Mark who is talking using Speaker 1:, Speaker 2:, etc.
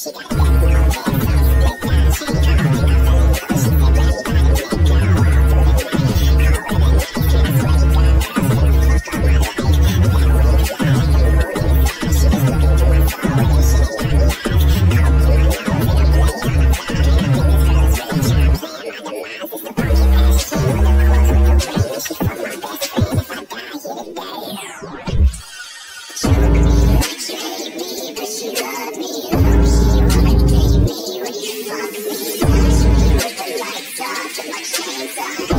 Speaker 1: 是两两相悦，两两相悦。
Speaker 2: inside.